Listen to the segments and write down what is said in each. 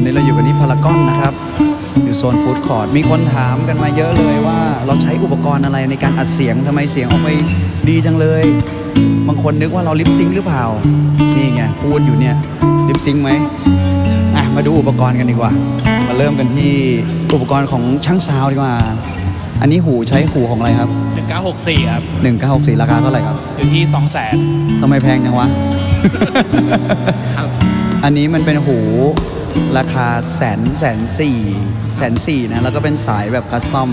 ตอนนี้เราอยู่กันที่พารากอนนะครับ อยู่โซน food court มีคนถามกันมาเยอะเลยว่า เราใช้อุปกรณ์อะไรในการอัดเสียงทำไมเสียงออกไปดีจังเลย บางคนนึกว่าเรา lip sync หรือเปล่า นี่ไงพูดอยู่เนี่ย lip sync ไหมอะมาดูอุปกรณ์กันดีกว่า มาเริ่มกันที่อุปกรณ์ของช่าง sound ดีกว่า อันนี้หูใช้หูของอะไรครับ 1964 ครับ 1964 ราคาเท่าไหร่ครับอยู่ที่ 200,000ทำไมแพงจังวะครับอันนี้มันเป็นหู ราคาแสนแสนสี่แสนสี่นะแล้วก็เป็นสายแบบ custom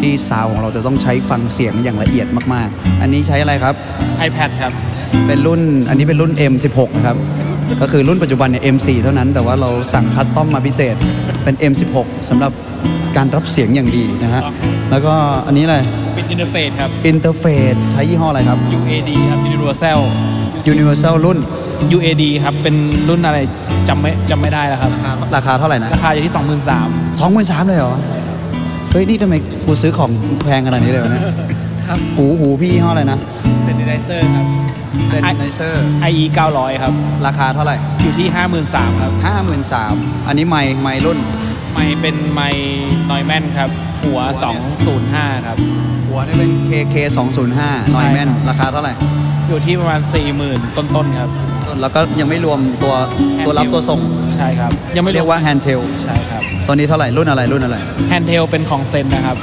ที่ sound ของเราจะต้องใช้ฟังเสียงอย่างละเอียดมากๆ อันนี้ใช้อะไรครับ iPad ครับ เป็นรุ่นอันนี้เป็นรุ่น M16 นะครับ ก็คือรุ่นปัจจุบันเนี่ย M4 เท่านั้น แต่ว่าเราสั่ง custom มาพิเศษเป็น M16 สำหรับการรับเสียงอย่างดีนะฮะ แล้วก็อันนี้อะไร เป็น interface ครับ interface ใช้ยี่ห้ออะไรครับ UAD ครับ Universal Universal รุ่น UAD ครับ เป็นรุ่นอะไรจำไม่จำไม่ได้แล้วครับ ราคาเท่าไหร่นะราคาอยู่ที่ 23,000 สองหมื่นสามเลยเหรอ เฮ้ย นี่ทำไมกูซื้อของแพงขนาดนี้เลยวะเนี่ยครับหูหูพี่ยี่ห้ออะไรนะเซน i ไ i เซอร์ครับ เซนไนเซอร์ IE 900 ครับ ราคาเท่าไหร่ อยู่ที่ 53,000 ครับ ห้าหมื่นสามอันนี้ไม่ไม่รุ่น ไมค์เป็นไมนอยแมนครับ หัว หัวเนี่ย 205 ครับ หัวนี่เป็น KK 205 Neumann ใช่ครับราคาเท่าไหร่ อยู่ที่ประมาณ 40,000 ต้นๆครับ แล้วก็ยังไม่รวมตัวตัวรับตัวส่ง ใช่ครับ ยังไม่เรียกว่า handheld ใช่ครับตัวนี้เท่าไหร่รุ่นอะไรรุ่นอะไร handheld เป็นของ Senn นะครับ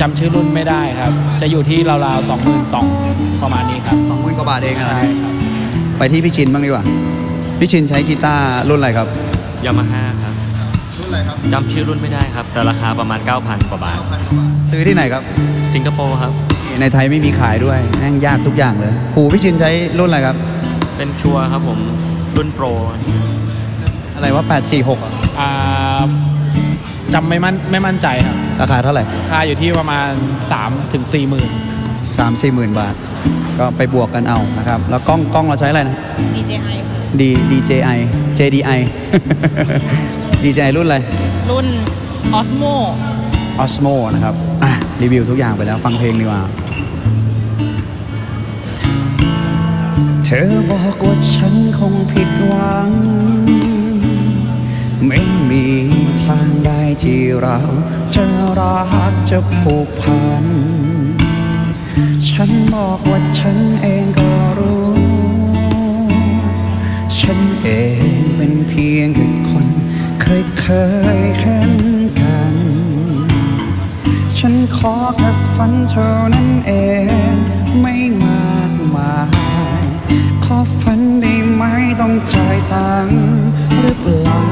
จำชื่อรุ่นไม่ได้ครับ จะอยู่ที่ราวๆ22,000ประมาณนี้ครับสองหมื่นกว่าบาทเองอะใช่ครับไปที่พี่ชินบ้างดีกว่า พี่ชินใช้กีตาร์รุ่นอะไรครับยามาฮ่าครับรุ่นอะไรครับจำชื่อรุ่นไม่ได้ครับ แต่ราคาประมาณ 9,000 กว่าบาท ซื้อที่ไหนครับ สิงคโปร์ครับ ในไทยไม่มีขายด้วยแม่งยากทุกอย่างเลย หูพี่ชินใช้รุ่นอะไรครับ เป็นชัวร์ครับผมรุ่นโปร อะไรว่า 846อะอ่าจำไม่มั่นไม่มั่นใจครับราคาเท่าไหร่ราคาอยู่ที่ประมาณ 3 ถึง 4 หมื่น3 4หมื่นบาท ก็ไปบวกกันเอานะครับ แล้วกล้องกล้องเราใช้อะไรนะ DJI D DJI JDI DJI รุ่นอะไร รุ่น Osmo Osmo นะครับ อะ รีวิวทุกอย่างไปแล้วฟังเพลงดีกว่า เธอบอกว่าฉันคงผิดหวัง ไม่มีทางใดที่เราจะรักจะผูกพัน ฉันบอกว่าฉันเองก็รู้ ฉันเองเป็นเพียงแค่คน เคยเคยเห็นกัน ฉันขอแค่ฝันเท่านั้นเองไม่มา อฝันได้ไหมต้องจ่ายตังค์หรือเปล่า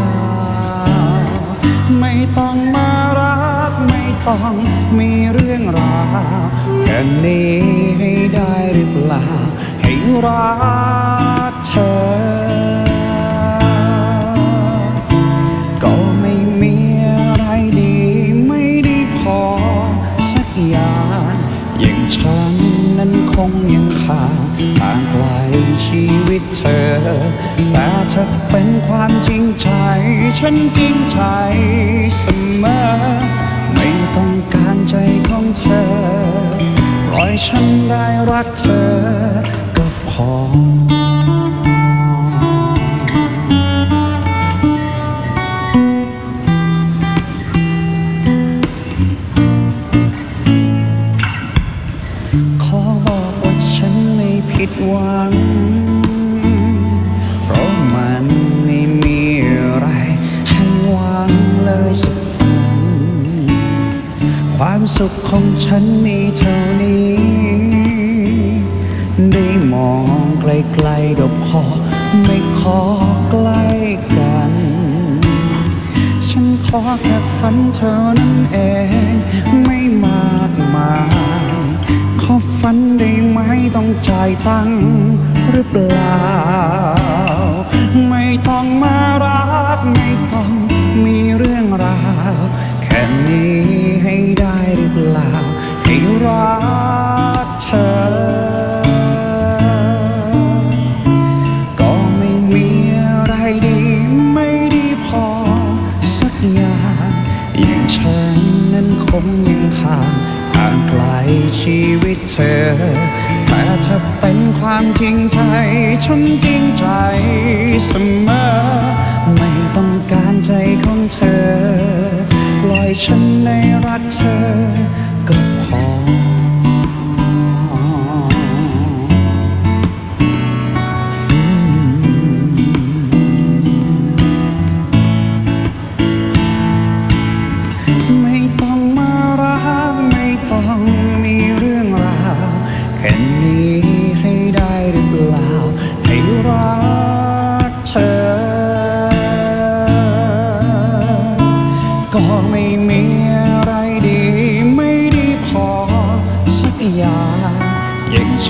ไม่ต้องมารักไม่ต้องมีเรื่องราวแค่นี้ให้ได้หรือเปล่าให้รัก คงยังขาดห่างไกลชีวิตเธอ แต่ถ้าเป็นความจริงใจ ฉันจริงใจเสมอ ไม่ต้องการใจของเธอ ปล่อยฉันได้รักเธอก็พอ หวัง เพราะมันไม่มีอะไรให้หวังเลยสักอันความสุขของฉันมีเท่านี้ ได้มองไกลๆก็พอไม่ขอใกล้กัน ฉันขอแค่ฝันเท่านั้นเอง ไม่มากมาย อฝันได้ไหมต้องจ่ายตังค์หรือเปล่า ไม่ต้องมารักไม่ต้องมีเรื่องราว แค่นี้ให้ได้หรือเปล่าให้รักเธอก็ไม่มีอะไรดีไม่ดีพอสักอย่างอย่างฉันนั้นคงยังห่าง ชีวิตเธอแต่ถ้าเป็นความจริงใจ ฉันจริงใจเสมอ ไม่ต้องการใจของเธอ ปล่อยฉันในรักเธอ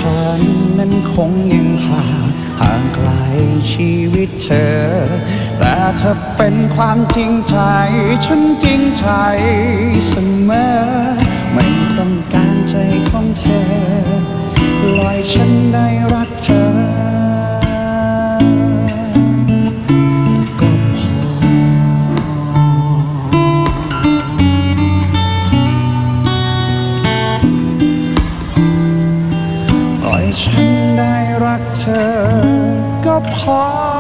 ฉันนั้นคงยังพาห่างไกลชีวิตเธอ แต่เธอเป็นความจริงใจ ฉันจริงใจเสมอ 啪